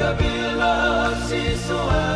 Kabila, Sisoa.